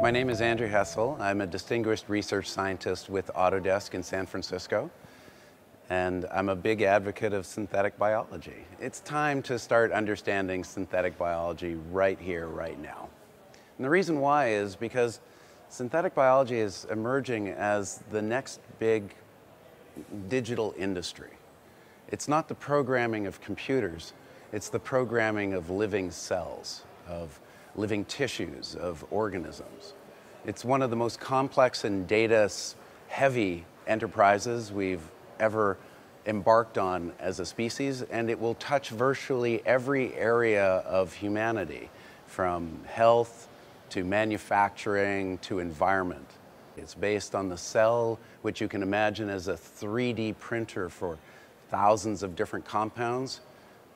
My name is Andrew Hessel. I'm a distinguished research scientist with Autodesk in San Francisco, and I'm a big advocate of synthetic biology. It's time to start understanding synthetic biology right here, right now. And the reason why is because synthetic biology is emerging as the next big digital industry. It's not the programming of computers, it's the programming of living cells, of living tissues, of organisms. It's one of the most complex and data heavy enterprises we've ever embarked on as a species, and it will touch virtually every area of humanity, from health to manufacturing to environment. It's based on the cell, which you can imagine as a 3D printer for thousands of different compounds.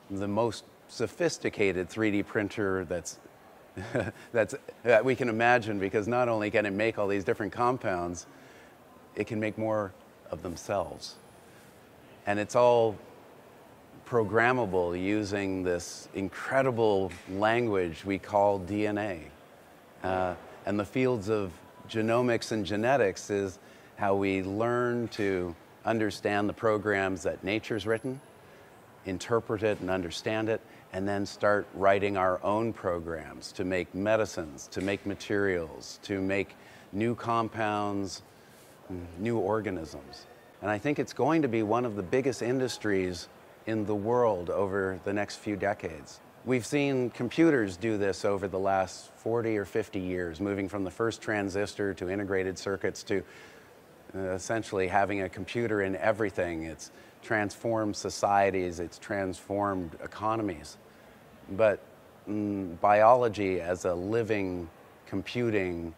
The most sophisticated 3D printer that's, that's, that we can imagine because not only can it make all these different compounds, it can make more of themselves. And it's all programmable using this incredible language we call DNA. Uh, and the fields of genomics and genetics is how we learn to understand the programs that nature's written, interpret it and understand it, and then start writing our own programs to make medicines, to make materials, to make new compounds, new organisms. And I think it's going to be one of the biggest industries in the world over the next few decades. We've seen computers do this over the last 40 or 50 years, moving from the first transistor to integrated circuits to essentially having a computer in everything. It's transformed societies, it's transformed economies. But mm, biology as a living, computing,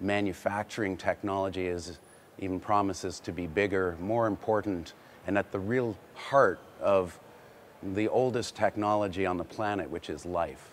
manufacturing technology is even promises to be bigger, more important, and at the real heart of the oldest technology on the planet, which is life.